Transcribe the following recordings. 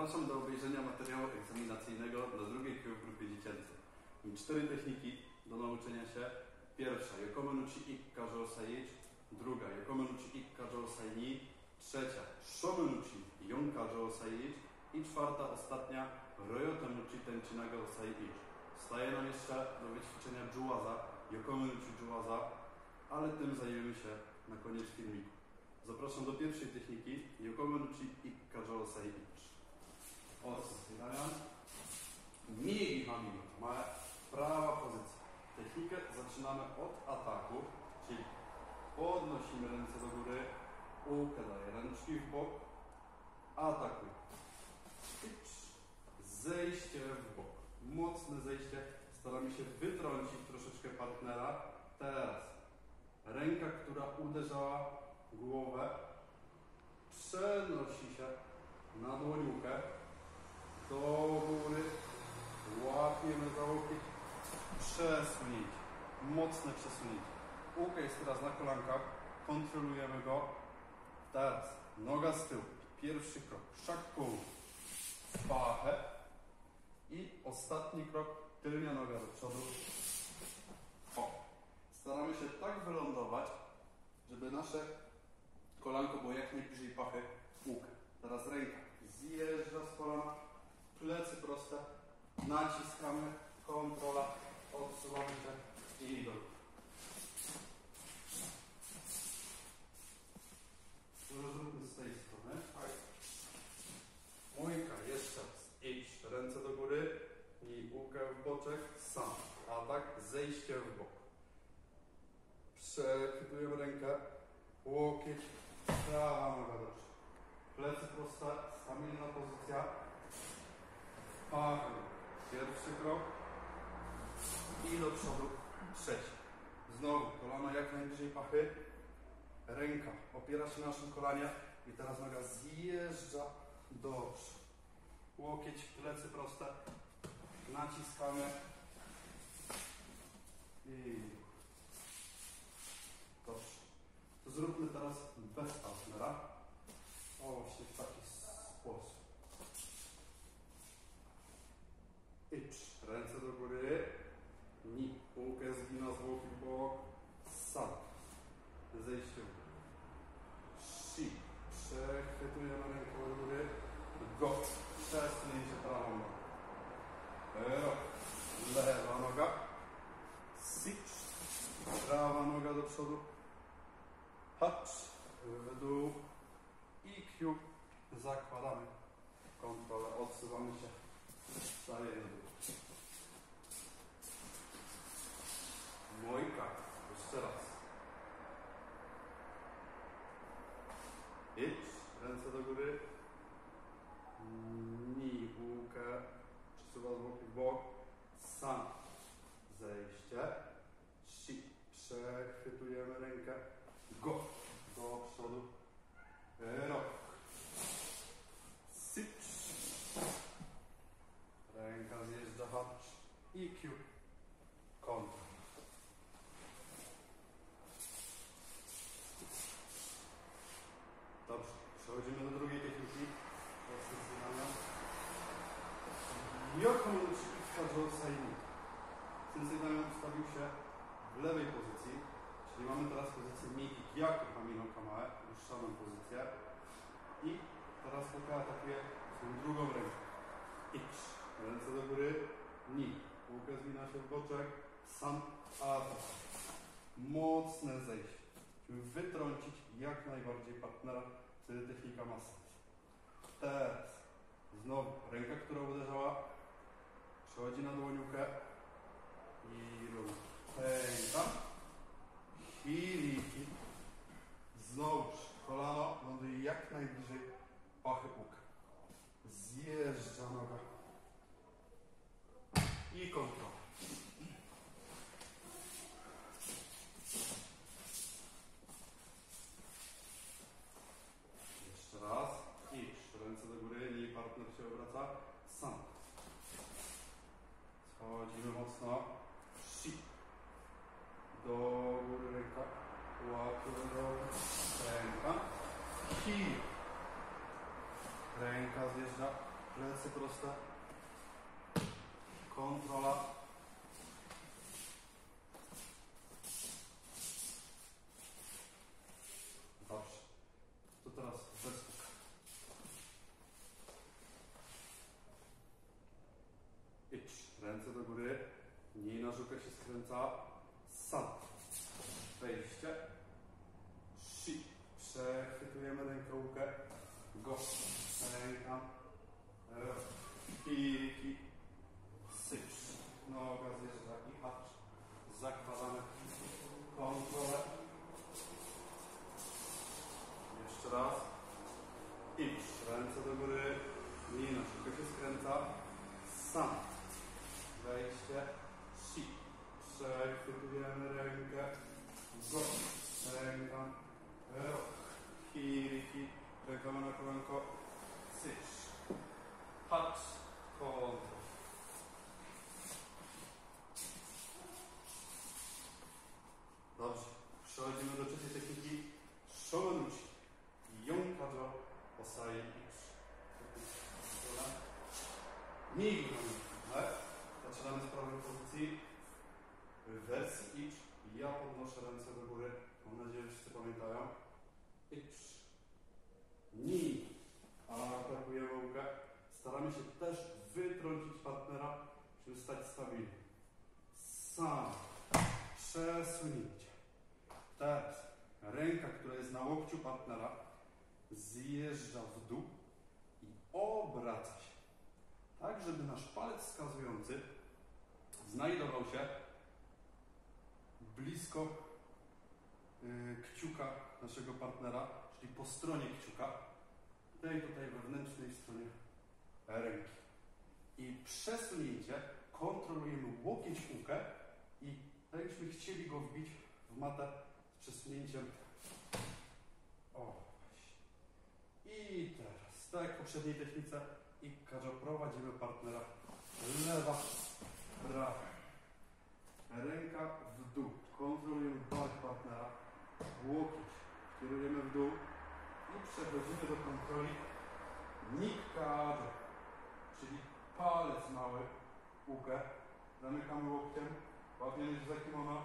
Zapraszam do obejrzenia materiału egzaminacyjnego dla drugiej grupie dziecięcej. Cztery techniki do nauczenia się. Pierwsza, Yokomo no chi ik kajou saichi. Druga, Yokomo no chi ik kajou sai ni. Trzecia, Shomu no chi yon kajou saichi. I czwarta, ostatnia, Ryoto no chi tenchi nagao saichi. Staje nam jeszcze do wyćwiczenia Juwaza, Yokomo no chi Juwaza, ale tym zajmiemy się na koniec filmiku. Zapraszam do pierwszej techniki, Yokomo no chi zaczynamy od ataku, czyli podnosimy ręce do góry, ukę daje ręczki w bok, atakuj. Zejście w bok. Mocne zejście. Staramy się wytrącić troszeczkę partnera. Teraz ręka, która uderzała głowę, przenosi się na dłoniukę do góry, łapiemy za łokieć, przesunięcie, mocne przesunięcie. Łuka jest teraz na kolankach, kontrolujemy go. Teraz noga z tyłu, pierwszy krok, szakką w pachę i ostatni krok, tylnia noga do przodu. O. Staramy się tak wylądować, żeby nasze kolanko było jak najbliżej pachy łuk. Teraz ręka zjeżdża z kolana, plecy proste, naciskamy, kontrola, odsuwamy się i do. Może zróbmy z tej strony. Mójka, jeszcze raz. Idź, ręce do góry i łukę w boczek, sam. Atak, zejście w bok. Przechwytujemy rękę, łokieć, prawa noga do przodu. Plecy proste, stabilna pozycja. Pachy. Pierwszy krok. I do przodu. Trzeci. Znowu kolano jak najbliżej pachy. Ręka opiera się na naszym kolanie. I teraz noga zjeżdża do przodu. Łokieć, plecy proste. Naciskamy. I dobrze. To zróbmy teraz bez partnera. O, właśnie w taki sposób. Idź. Ręce do góry. Ni. Półkę zgina zwłoki w bok. Sam. Zejście w górę. Shi. Przechwytujemy rękę do góry. Go. Przesunięcie prawą nogą. Ro. Lewa noga. Sit. Prawa noga do przodu. Hacz. W dół. I. Zakładamy kontrolę. Odsuwamy się. Stajemy do góry. Mojka. Jeszcze raz. Idź. Ręce do góry. Ni. Bułkę. Przesuwa zwłoki w bok. Sam. Zejście. Si. Przechwytujemy rękę. Go. Do przodu. Rok. Sit. Ręka zjeżdża hacz. I Q. Kontra. Dobrze. Przechodzimy do drugiej techniki. Pozycjonowania. Yokomo Kajou Saini. Sensei ustawił się w lewej pozycji, czyli mamy teraz pozycję Miki Gyaku Hamino Kamae, uższaną pozycję. I teraz Kuka atakuje swoją drugą ręką. Idź. Ręce do góry. Ni. Łukę zgina się w boczek. Sam atak. Mocne zejście. Musimy wytrącić jak najbardziej partnera, wtedy technika ma sens. Teraz znowu ręka, która uderzała, przechodzi na dłoniukę i robi pęka. Hiliki. Znowuż kolano ląduje jak najbliżej pachy uka. Zjeżdża noga. I kontrola. Jeszcze raz. Idź. Ręce do góry, nie partner się obraca. Sam. Schodzimy mocno. Si. Do góry ręka. Łapiemy do ręka. Hi. Ręka zjeżdża. Plecy proste. Kontrola. Dobrze. To teraz westuk. Idź. Ręce do góry. Mniej na żukę się skręca. Sam. Wejście. Shi. Przechwytujemy rękę łukę. Go. Ręka. Ro. Kiriki. Syć. Noga zjeżdża i hacz. Zakładamy kontrolę. Jeszcze raz. Idź. Ręce do góry. Lina. Szybko się skręca. Sam. Wejście. Si. Przechwytujemy rękę. Go. Ręka. Rok. Kiriki. Rękoma na kolanko. Syć. Hacz. Kontrol. Dobrze. Przechodzimy do trzeciej techniki. Shomenuchi. Yonkado Osai X. Nigdy. Tak? Zaczynamy z prawej pozycji. W wersji X. Ja podnoszę ręce do góry. Mam nadzieję, że wszyscy pamiętają. X. Ni. A atakujemy łukę. Staramy się też wytrącić partnera, stabilnie. Sam. Przesunięcie. Teraz ręka, która jest na łokciu partnera, zjeżdża w dół i obraca się. Tak, żeby nasz palec wskazujący znajdował się blisko y, kciuka naszego partnera, czyli po stronie kciuka, tej tutaj wewnętrznej stronie ręki. I przesunięcie kontrolujemy łokieć łukę i tak jakbyśmy chcieli go wbić w matę z przesunięciem. O. I teraz, tak jak w poprzedniej technice, i każą prowadzimy partnera lewa, prawa. Ręka w dół. Kontrolujemy bark partnera. Łokieć. Kierujemy w dół i przechodzimy do kontroli nikkadzo, czyli palec mały, łukę. Zamykamy łokciem, łapiemy się za kimono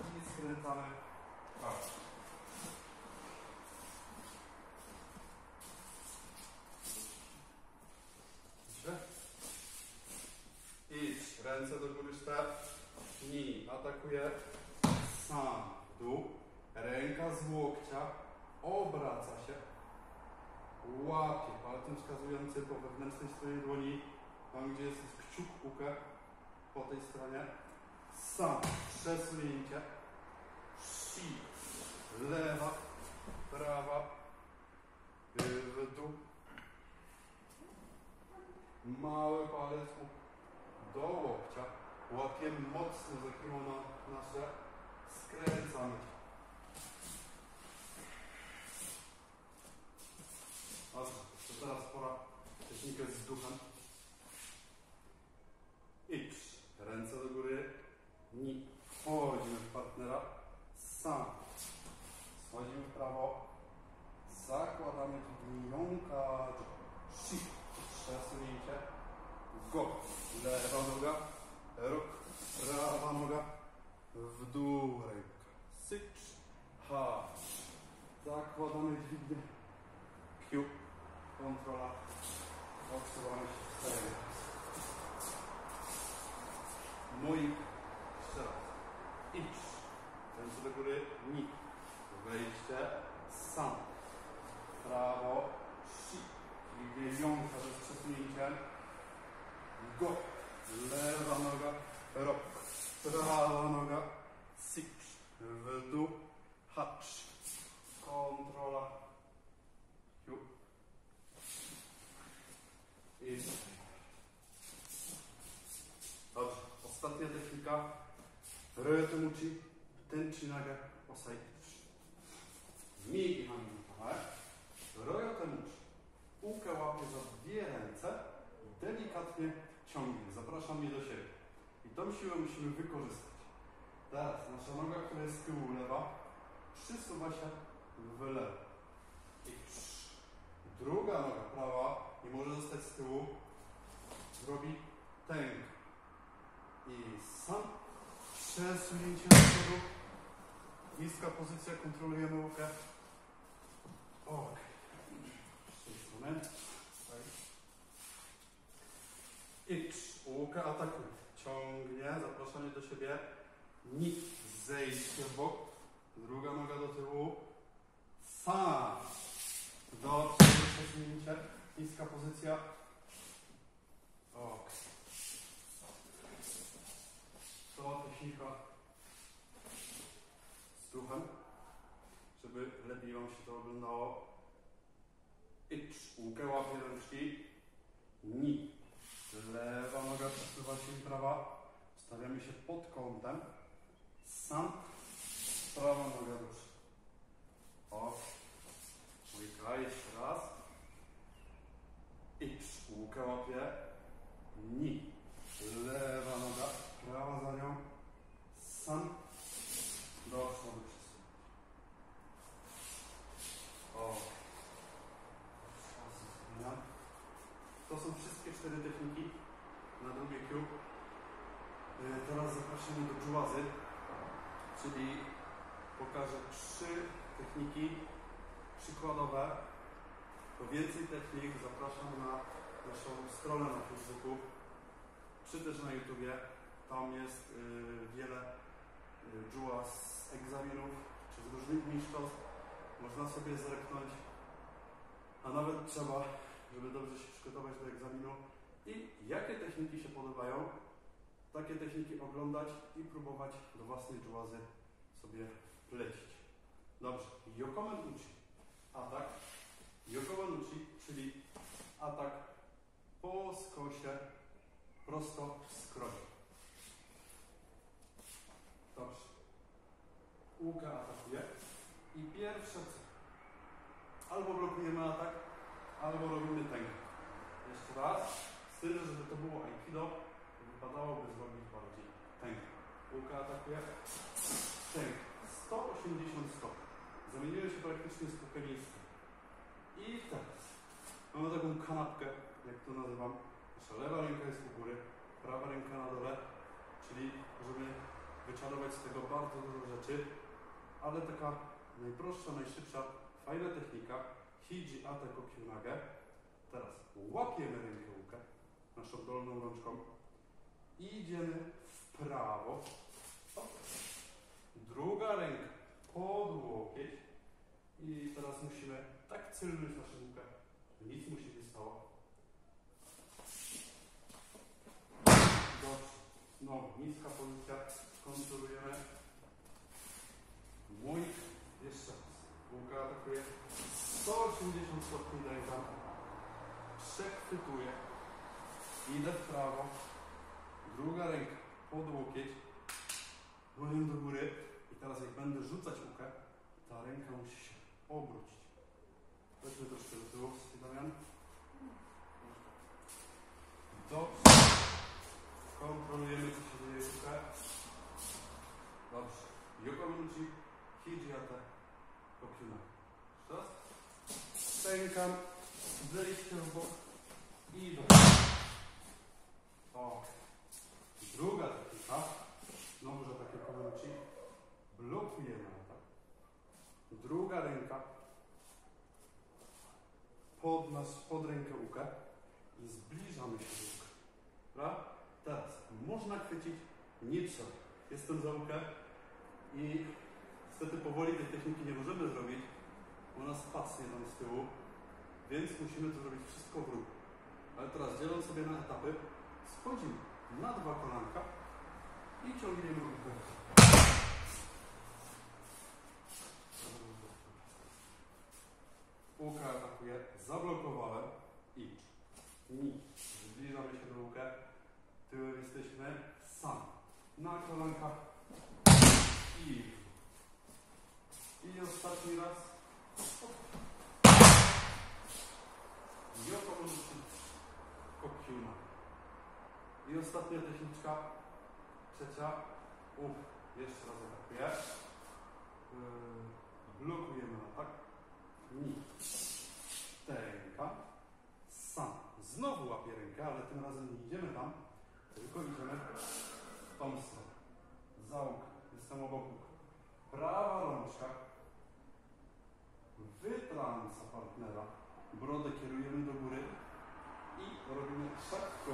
i skręcamy. Widzicie? Idź, ręce do góry start. Ni, atakuje sam dół. Ręka z łokcia obraca się. Łapie palcem wskazującym po wewnętrznej stronie dłoni, tam gdzie jest kciuk ukę, po tej stronie. Sam, przesunięcie. Si, lewa, prawa, y, w dół. Mały palec do łokcia. Łapiemy mocno za kimono nasze. Skręcamy. Dobrze, to teraz pora technikę z duchem. X. Ręce do góry. Ni. Wchodzimy w partnera. Sam. Schodzimy w prawo. Zakładamy drzwi. Jąka. Si. Przesunięcie. Go. Lewa noga. Rok. Prawa noga. W dół ręka. Sycz. Ha. Zakładamy dźwignię. Q. Kontrola. Odsuwamy się cztery razy. Mój. Raz. Idź. Ręce do góry. Ni. Wejście. Sam. Prawo. Si. Czyli dziewiątka z przesunięciem. Go. Lewa noga. Rok. Prawa noga. Sicz. W dół. Hacz. Kontrola. Ju. I Ostatnia technika. Ryotemuchi. Tenchi naga. Osai. Migi mamy tak? Ryotemuchi. Ukę łapie za dwie ręce i delikatnie ciągnie. Zapraszam mnie do siebie. I tą siłę musimy wykorzystać. Teraz nasza noga, która jest z tyłu lewa, przysuwa się w lewo. I druga noga prawa nie może zostać z tyłu, robi tęg. I sam przesunięcie do przodu. Niska pozycja, kontrolujemy łukę. Ok. Tej strony. X. Łuka atakuje. Ciągnie, zapraszanie do siebie. Ni. Zejście w bok. Druga noga do tyłu. Sam. Do przodu przesunięcie. Niska pozycja. Ok. Technika z duchem, żeby lepiej Wam się to oglądało. X. Łukę łapie rączki. Ni. Lewa noga przesuwa się prawa. Stawiamy się pod kątem. Sam. Prawa noga ruszy. O. Łyka, jeszcze raz. X. Łukę łapie. Ni. Lewa noga, prawa za nią. Sam. Do przodu przesuwać. O. To są wszystkie cztery techniki na drugie Q. Y, Teraz zapraszamy do dżułazy, czyli pokażę trzy techniki przykładowe. Po więcej technik zapraszam na naszą stronę na Facebooku, czy też na YouTubie. Tam jest y, wiele y, dżułaz z egzaminów, czy z różnych mistrzostw. Można sobie zerknąć, a nawet trzeba żeby dobrze się przygotować do egzaminu i jakie techniki się podobają, takie techniki oglądać i próbować do własnej dżułazy sobie plecić. Dobrze, Yokomen uchi. Atak. Yokomen uchi, czyli atak po skosie prosto w skronie. Dobrze. Łuka atakuje i pierwsze co? Albo blokujemy atak, albo robimy tęgę. Jeszcze raz. Z tym, żeby to było aikido, wypadałoby zrobić bardziej tęgę. Łuka atakuje. Tęg. 180 stopni. Zamieniły się praktycznie z kukenistą. I teraz mamy taką kanapkę, jak to nazywam. Nasza lewa ręka jest u góry, prawa ręka na dole, czyli możemy wyczarować z tego bardzo dużo rzeczy, ale taka najprostsza, najszybsza, fajna technika, Hiji Ate Kokyunage. Teraz łapiemy rękę naszą dolną rączką i idziemy w prawo. O. Druga ręka pod łokieć i teraz musimy tak cylnąć naszą łukę, żeby nic mu się nie stało. Dobrze. Znowu niska pozycja, kontrolujemy. Mój, jeszcze raz. Łuka atakuje 180 stopni ręka. Przechwytuję. Idę w prawo. Druga ręka pod łokieć. Dłonią do góry. I teraz jak będę rzucać łukę, ta ręka musi się obrócić. Weźmy troszkę do tyłu, Damian. Dobrze. Kontrolujemy, co się dzieje w łukę. Dobrze. Hijiata, Kokyuna. Jeszcze raz. Stękam, zejście w bok i do O. Druga technika. Znowu, że takie komuchi. Blokujemy atak. Druga ręka pod nas, pod rękę i zbliżamy się do łuka. Dobra? Teraz można chwycić nic sobie. Jestem za łukę i niestety powoli tej techniki nie możemy zrobić, ona spacnie tam z tyłu, więc musimy to zrobić wszystko w ruchu. Ale teraz dzieląc sobie na etapy, schodzimy na dwa kolanka i ciągniemy łukę. Łuka atakuje, zablokowałem. Ni. Zbliżamy się do łukę. Tyłem jesteśmy sam. Na kolankach. I. I ostatni raz. Joko Kokiuna. Techniczka. Trzecia. Uf. Jeszcze raz atakuję. Yy, blokujemy atak. Ni. Tęka. Sam. Znowu łapie rękę, ale tym razem nie idziemy tam, tylko idziemy w tą stronę. Załóg, jestem obok. Prawa rączka wytrąca partnera, brodę kierujemy do góry i robimy szybko.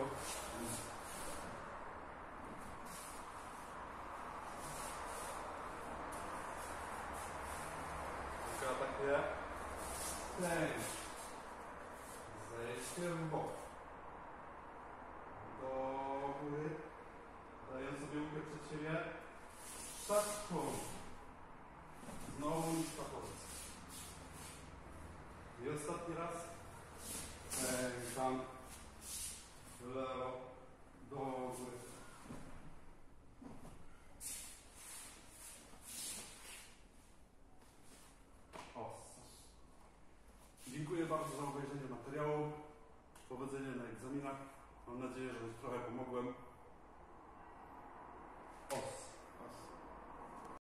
Tylko atakuje. Kręć. Zejście w bok. Do góry. Daję sobie łódkę przed siebie. Szatką. Znowu niska pozycja. I